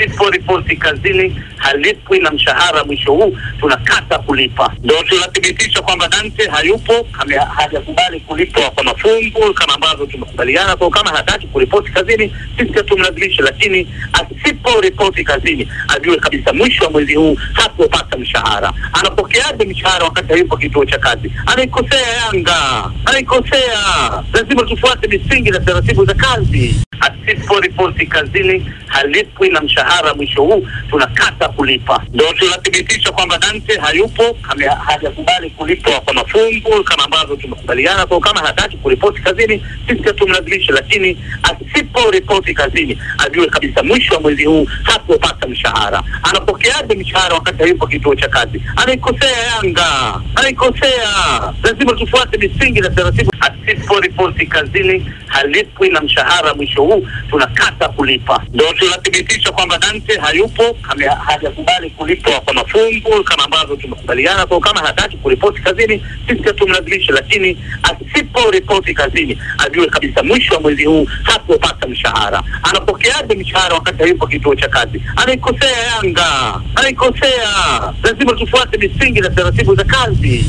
asiporipoti kazini halipwi na mshahara mwisho huu tunakata kulipa. Ndo tunathibitisha kwamba Dante hayupo, hajakubali kulipwa kwa mafungu kama ambavyo tumekubaliana. Kwa kama hataki kuripoti kazini, sisi hatumlazimisha, lakini asipo asiporipoti kazini ajue kabisa mwisho wa mwezi huu hakupata mshahara. Anapokeaje mshahara wakati hayupo kituo cha kazi? Anaikosea Yanga, anaikosea. Lazima tufuate misingi na taratibu za kazi. asipo Asiporipoti kazini halipwi na mshahara mwisho huu tunakata kulipa. Ndo tunathibitisha kwamba Dante hayupo, hajakubali kulipwa kwa mafungu kama ambavyo tumekubaliana. Kwa kama hataki kuripoti kazini, sisi hatumlazimisha, lakini asiporipoti kazini ajue kabisa mwisho wa mwezi huu hakupata mshahara. Anapokeaje mshahara wakati hayupo kituo cha kazi? Anaikosea Yanga, anaikosea. Lazima tufuate misingi na taratibu. Asiporipoti kazini halipwi na mshahara mwisho huu tunakata kulipa. Ndo tunathibitisha kwamba Dante hayupo, hajakubali kulipwa kwa mafungu kama ambavyo tumekubaliana. Kwa kama hataki kuripoti kazini, sisi hatumlazimisha, lakini asiporipoti kazini ajue kabisa mwisho wa mwezi huu hakupata mshahara. Anapokeaje mshahara wakati hayupo kituo cha kazi? Anaikosea Yanga, anaikosea. Lazima tufuate misingi na taratibu za kazi.